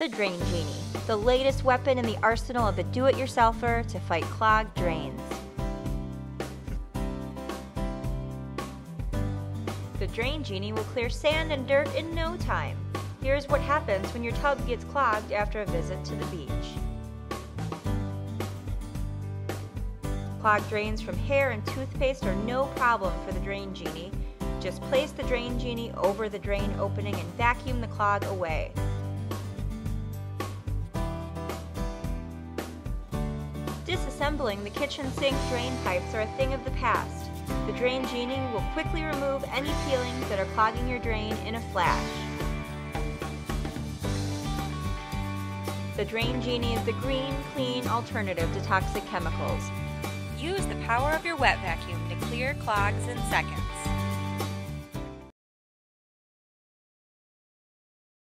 The Drain Genie, the latest weapon in the arsenal of the do-it-yourselfer to fight clogged drains. The Drain Genie will clear sand and dirt in no time. Here's what happens when your tub gets clogged after a visit to the beach. Clogged drains from hair and toothpaste are no problem for the Drain Genie. Just place the Drain Genie over the drain opening and vacuum the clog away. Disassembling the kitchen sink drain pipes are a thing of the past. The Drain Genie will quickly remove any peelings that are clogging your drain in a flash. The Drain Genie is the green, clean alternative to toxic chemicals. Use the power of your wet vacuum to clear clogs in seconds.